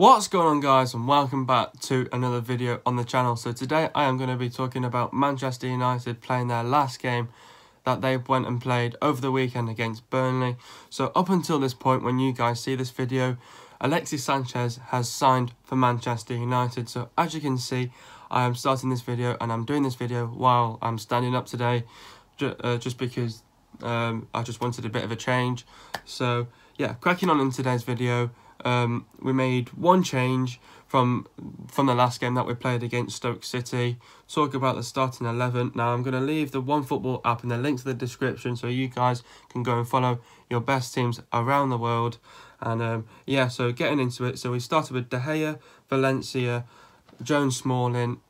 What's going on guys and welcome back to another video on the channel. So today I am going to be talking about Manchester United playing their last game that they went and played over the weekend against Burnley. So up until this point when you guys see this video, Alexis Sanchez has signed for Manchester United. So as you can see, I am starting this video and I'm doing this video while I'm standing up today uh, just because um, I just wanted a bit of a change. So yeah, cracking on in today's video. Um, we made one change from from the last game that we played against Stoke City. Talk about the starting 11. Now, I'm going to leave the OneFootball app in the link to the description so you guys can go and follow your best teams around the world. And um, yeah, so getting into it. So we started with De Gea, Valencia, Jones Smalling,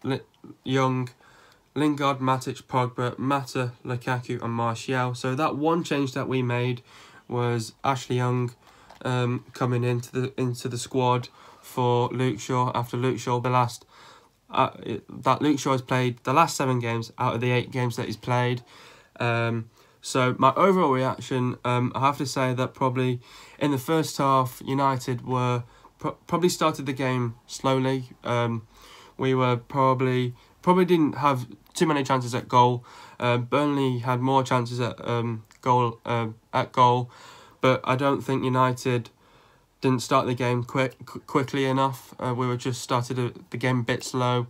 Young, Lingard, Matic, Pogba, Mata, Lukaku and Martial. So that one change that we made was Ashley Young um, coming into the into the squad for Luke Shaw after Luke Shaw the last uh, that Luke Shaw has played the last seven games out of the eight games that he's played. Um, so my overall reaction, um, I have to say that probably in the first half, United were pro probably started the game slowly. Um, we were probably probably didn't have too many chances at goal. Uh, Burnley had more chances at um, goal uh, at goal, but I don't think United didn't start the game quick quickly enough. Uh, we were just started a, the game a bit slow.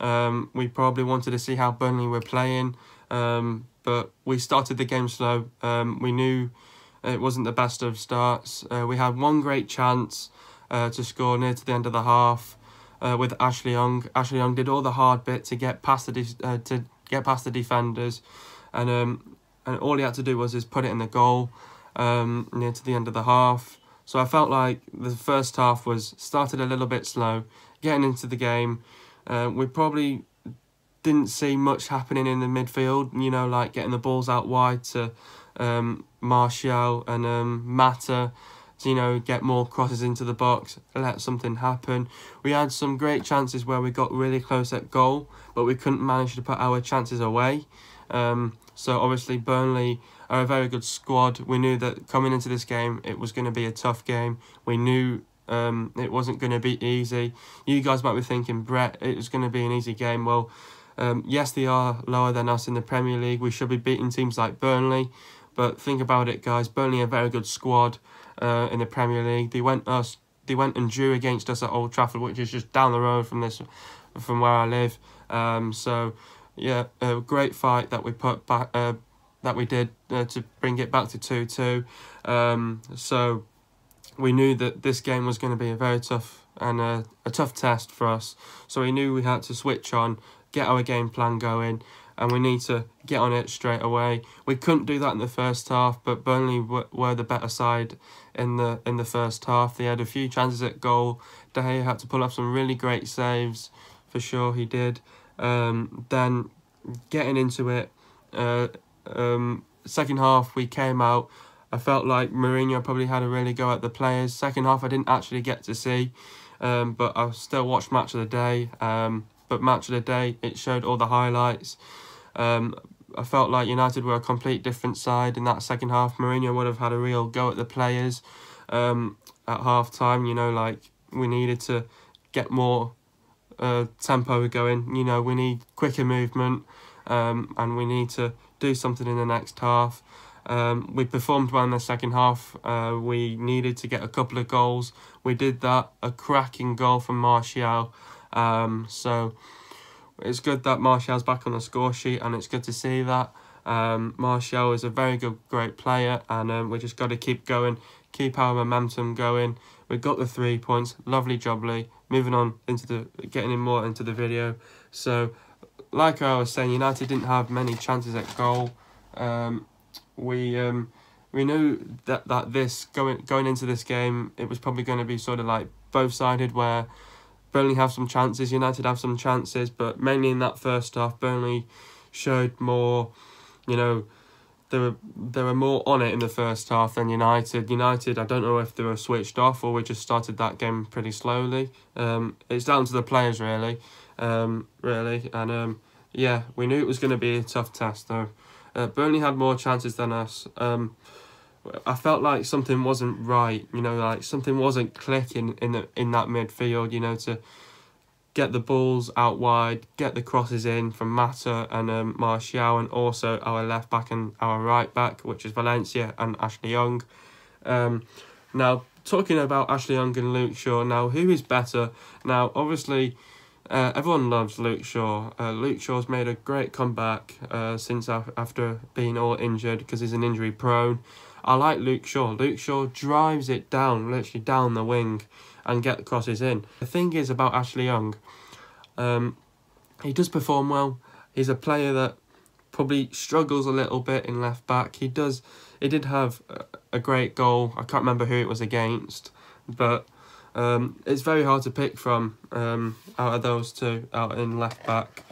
Um, we probably wanted to see how Burnley were playing, um, but we started the game slow. Um, we knew it wasn't the best of starts. Uh, we had one great chance uh, to score near to the end of the half uh, with Ashley Young. Ashley Young did all the hard bit to get past the uh, to get past the defenders, and um, and all he had to do was just put it in the goal um, near to the end of the half. So I felt like the first half was started a little bit slow, getting into the game. Uh, we probably didn't see much happening in the midfield, you know, like getting the balls out wide to um, Martial and um, Mata to, you know, get more crosses into the box, let something happen. We had some great chances where we got really close at goal, but we couldn't manage to put our chances away. Um, so obviously Burnley are a very good squad. We knew that coming into this game, it was going to be a tough game. We knew um, it wasn't going to be easy. You guys might be thinking, Brett, it was going to be an easy game. Well, um, yes, they are lower than us in the Premier League. We should be beating teams like Burnley. But think about it, guys. Burnley are a very good squad uh, in the Premier League. They went us. They went and drew against us at Old Trafford, which is just down the road from this, from where I live. Um, so yeah, a great fight that we put back, uh, that we did uh, to bring it back to 2-2. Um, so we knew that this game was going to be a very tough and a, a tough test for us. So we knew we had to switch on, get our game plan going, and we need to get on it straight away. We couldn't do that in the first half, but Burnley were the better side in the in the first half. They had a few chances at goal. De Gea had to pull off some really great saves, for sure he did. Um, then getting into it, uh, um, second half we came out. I felt like Mourinho probably had a really go at the players. Second half I didn't actually get to see, um, but I still watched match of the day. Um, but match of the day it showed all the highlights. Um, I felt like United were a complete different side in that second half. Mourinho would have had a real go at the players um, at half time. You know, like we needed to get more uh, tempo going. You know, we need quicker movement um, and we need to do something in the next half. Um, we performed well in the second half. Uh, we needed to get a couple of goals. We did that. A cracking goal from Martial. Um, so it's good that Martial's back on the score sheet and it's good to see that. Um, Martial is a very good, great player and um, we just got to keep going, keep our momentum going. We got the three points. Lovely job, Lee moving on into the getting in more into the video. So, like I was saying, United didn't have many chances at goal. Um, we um, we knew that that this going going into this game, it was probably going to be sort of like both sided, where Burnley have some chances, United have some chances, but mainly in that first half, Burnley showed more, you know they were they were more on it in the first half than United. United, I don't know if they were switched off or we just started that game pretty slowly. Um, it's down to the players really, um, really, and um, yeah, we knew it was going to be a tough test though. Uh, Burnley had more chances than us. Um, I felt like something wasn't right. You know, like something wasn't clicking in the in that midfield. You know, to get the balls out wide, get the crosses in from Mata and um, Martial, and also our left back and our right back, which is Valencia and Ashley Young. Um, now, talking about Ashley Young and Luke Shaw, now who is better? Now, obviously, uh, everyone loves Luke Shaw. Uh, Luke Shaw's made a great comeback uh, since af- after being all injured because he's an injury prone. I like Luke Shaw. Luke Shaw drives it down, literally down the wing and get the crosses in. The thing is about Ashley Young, um, he does perform well. He's a player that probably struggles a little bit in left back. He does. He did have a great goal. I can't remember who it was against, but um, it's very hard to pick from um, out of those two out in left back.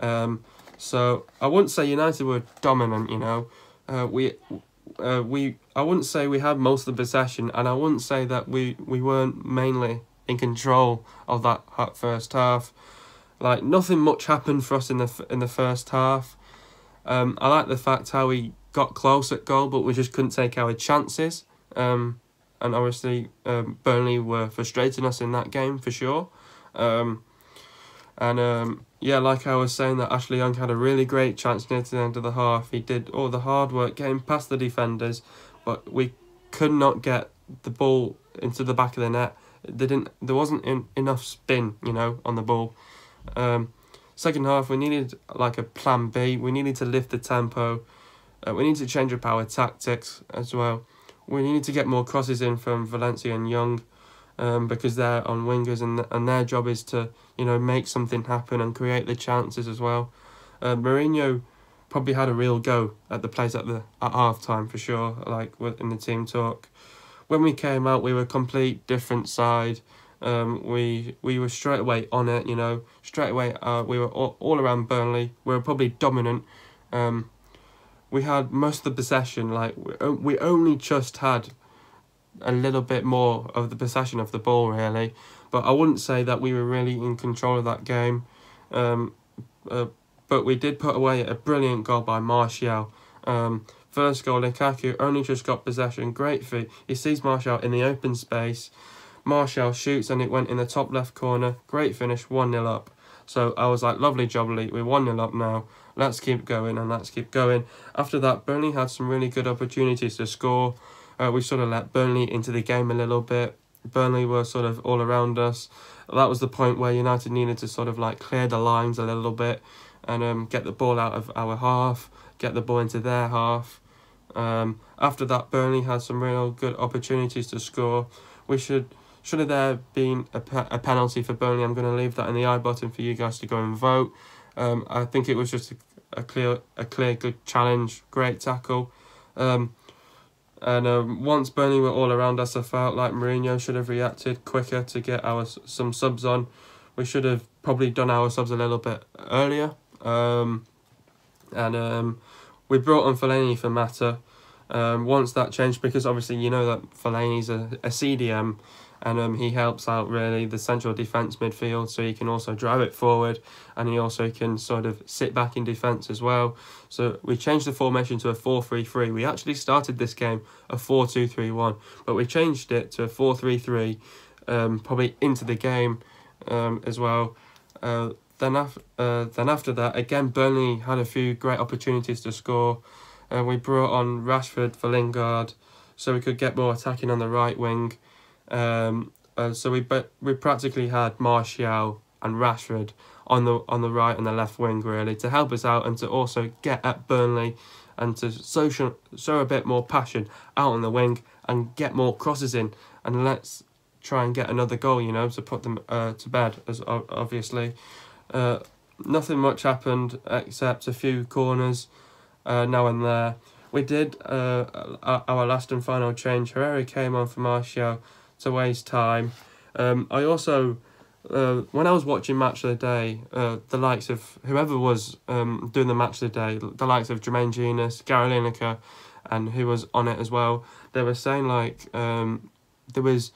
Um, so I wouldn't say United were dominant. You know, uh, we uh, we I wouldn't say we had most of the possession, and I wouldn't say that we, we weren't mainly in control of that first half. Like nothing much happened for us in the in the first half. Um, I like the fact how we got close at goal, but we just couldn't take our chances. Um, and obviously, um, Burnley were frustrating us in that game for sure. Um, and um, yeah, like I was saying, that Ashley Young had a really great chance near to the end of the half. He did all the hard work getting past the defenders, but we could not get the ball into the back of the net. They didn't. There wasn't in, enough spin, you know, on the ball. Um, second half, we needed like a plan B. We needed to lift the tempo. Uh, we needed to change up our tactics as well. We needed to get more crosses in from Valencia and Young um, because they're on wingers and and their job is to you know make something happen and create the chances as well. Uh, Mourinho probably had a real go at the place at the at half time for sure, like in the team talk. When we came out, we were a complete different side. Um, we we were straight away on it, you know, straight away. Uh, we were all, all around Burnley. We were probably dominant. Um, we had most of the possession. Like we, we only just had a little bit more of the possession of the ball, really. But I wouldn't say that we were really in control of that game. Um, uh, but we did put away a brilliant goal by Martial. Um, first goal, Lukaku only just got possession. Great feat. He sees Martial in the open space. Martial shoots and it went in the top left corner. Great finish, 1 0 up. So I was like, lovely job, Lee. We're 1 0 up now. Let's keep going and let's keep going. After that, Burnley had some really good opportunities to score. Uh, we sort of let Burnley into the game a little bit. Burnley were sort of all around us. That was the point where United needed to sort of like clear the lines a little bit and um, get the ball out of our half, get the ball into their half. Um, after that, Burnley had some real good opportunities to score. We should should have there been a, pe- a penalty for Burnley. I'm going to leave that in the i button for you guys to go and vote. Um, I think it was just a, a clear a clear good challenge, great tackle. Um, and um, once Burnley were all around us, I felt like Mourinho should have reacted quicker to get our some subs on. We should have probably done our subs a little bit earlier. Um, and um, we brought on Fellaini for Mata. Um, once that changed, because obviously you know that Fellaini's a, a CDM, and um, he helps out really the central defence midfield so he can also drive it forward and he also can sort of sit back in defence as well. So we changed the formation to a 4-3-3. We actually started this game a 4-2-3-1 but we changed it to a 4-3-3 um, probably into the game um, as well. Uh, then, af- uh, then after that, again, Burnley had a few great opportunities to score. Uh, we brought on Rashford for Lingard so we could get more attacking on the right wing. Um, so we but we practically had Martial and Rashford on the on the right and the left wing really to help us out and to also get at Burnley and to social show a bit more passion out on the wing and get more crosses in. And let's try and get another goal you know to put them uh, to bed as obviously. Uh, nothing much happened except a few corners uh, now and there we did uh, our last and final change Herrera came on for Martial to waste time. Um, I also, uh, when I was watching Match of the Day, uh, the likes of whoever was um, doing the Match of the Day, the likes of Jermaine Jenas, Gary Lineker, and who was on it as well, they were saying like um, there was,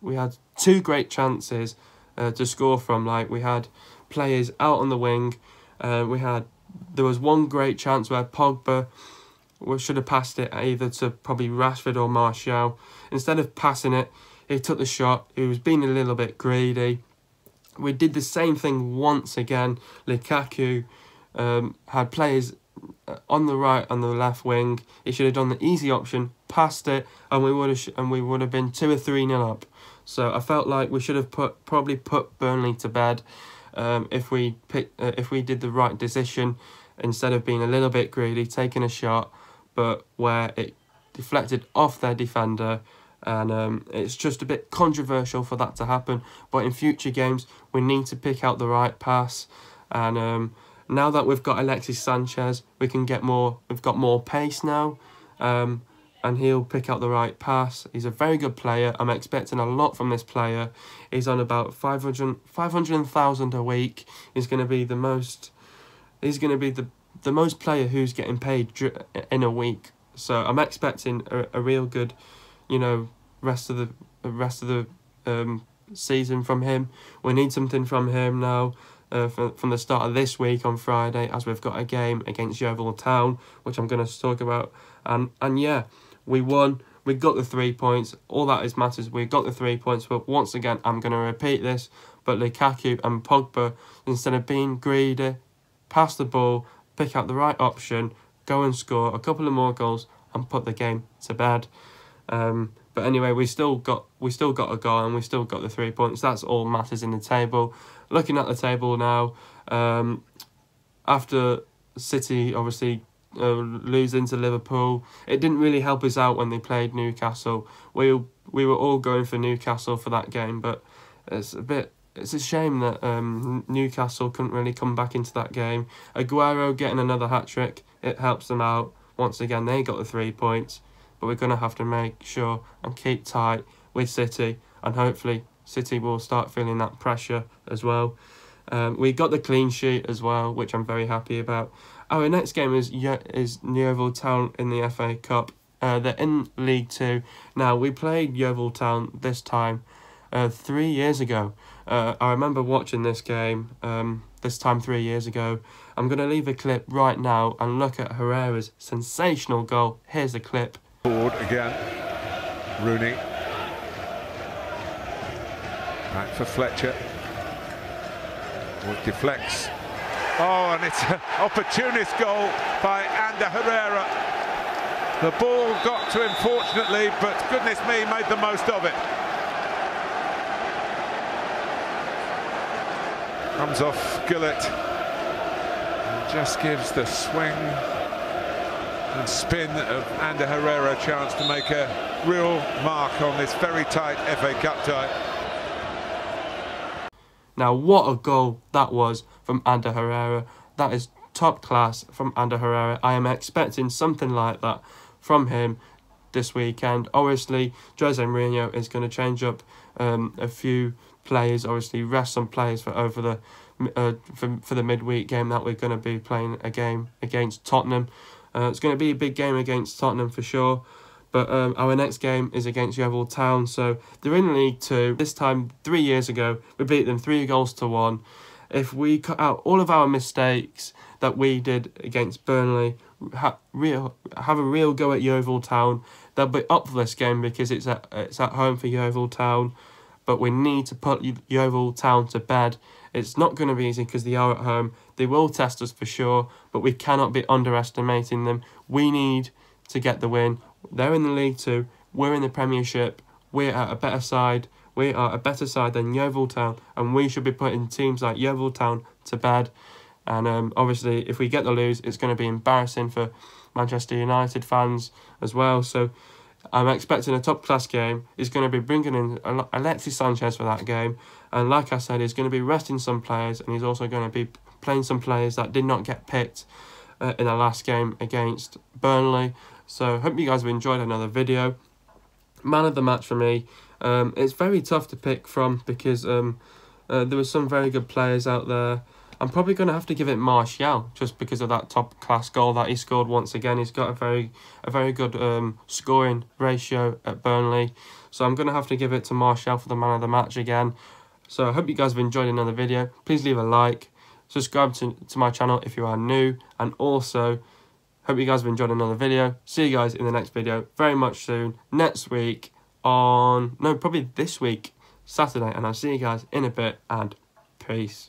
we had two great chances uh, to score from. Like we had players out on the wing, uh, we had there was one great chance where Pogba should have passed it either to probably Rashford or Martial. Instead of passing it, he took the shot. He was being a little bit greedy. We did the same thing once again. Lukaku um, had players uh, on the right and the left wing. He should have done the easy option, passed it, and we would have and we would have been two or three nil up. So I felt like we should have put probably put Burnley to bed um, if we pick, uh, if we did the right decision instead of being a little bit greedy, taking a shot, but where it deflected off their defender and um, it's just a bit controversial for that to happen. But in future games, we need to pick out the right pass. And um, now that we've got Alexis Sanchez, we can get more. We've got more pace now, um, and he'll pick out the right pass. He's a very good player. I'm expecting a lot from this player. He's on about 500 500,000 a week. He's going to be the most. He's going to be the the most player who's getting paid in a week. So I'm expecting a, a real good you know, rest of the rest of the um, season from him. We need something from him now. Uh, from, from the start of this week on Friday, as we've got a game against Yeovil Town, which I'm going to talk about, and and yeah, we won. We got the three points. All that is matters. We got the three points. But once again, I'm going to repeat this. But Lukaku and Pogba, instead of being greedy, pass the ball, pick out the right option, go and score a couple of more goals, and put the game to bed. Um, but anyway, we still got we still got a goal and we still got the three points. That's all matters in the table. Looking at the table now, um, after City obviously uh, losing to Liverpool, it didn't really help us out when they played Newcastle. We we were all going for Newcastle for that game, but it's a bit it's a shame that um, Newcastle couldn't really come back into that game. Aguero getting another hat trick, it helps them out. Once again, they got the three points but we're going to have to make sure and keep tight with City, and hopefully City will start feeling that pressure as well. Um, we got the clean sheet as well, which I'm very happy about. Our next game is is Yeovil Town in the FA Cup. Uh, they're in League Two now. We played Yeovil Town this time uh, three years ago. Uh, I remember watching this game um, this time three years ago. I'm going to leave a clip right now and look at Herrera's sensational goal. Here's the clip. Forward again. Rooney. Back for Fletcher. What deflects. Oh, and it's an opportunist goal by Ander Herrera. The ball got to him fortunately, but goodness me, made the most of it. Comes off Gullit. And just gives the swing and spin of Ander Herrera a chance to make a real mark on this very tight FA Cup tie. Now, what a goal that was from Ander Herrera. That is top class from Ander Herrera. I am expecting something like that from him this weekend. Obviously, Jose Mourinho is going to change up um, a few players, obviously rest some players for over the uh, for, for the midweek game that we're going to be playing a game against Tottenham. Uh, it's going to be a big game against Tottenham for sure. But um, our next game is against Yeovil Town. So they're in League Two. This time, three years ago, we beat them three goals to one. If we cut out all of our mistakes that we did against Burnley, ha real, have a real go at Yeovil Town, they'll be up for this game because it's at, it's at home for Yeovil Town. But we need to put Yeovil Town to bed. It's not going to be easy because they are at home. They will test us for sure, but we cannot be underestimating them. We need to get the win. They're in the League Two. We're in the Premiership. We're at a better side. We are a better side than Yeovil Town, and we should be putting teams like Yeovil Town to bed. And um, obviously, if we get the lose, it's going to be embarrassing for Manchester United fans as well. So I'm expecting a top class game. He's going to be bringing in Alexis Sanchez for that game. And like I said, he's going to be resting some players and he's also going to be playing some players that did not get picked uh, in the last game against Burnley. So hope you guys have enjoyed another video. Man of the match for me. Um, it's very tough to pick from because um, uh, there were some very good players out there. I'm probably going to have to give it Martial just because of that top class goal that he scored once again. He's got a very a very good um, scoring ratio at Burnley. So I'm going to have to give it to Martial for the man of the match again. So I hope you guys have enjoyed another video. Please leave a like, subscribe to, to my channel if you are new, and also Hope you guys have enjoyed another video. See you guys in the next video very much soon. Next week on, no, probably this week, Saturday. And I'll see you guys in a bit and peace.